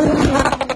Oh, my God.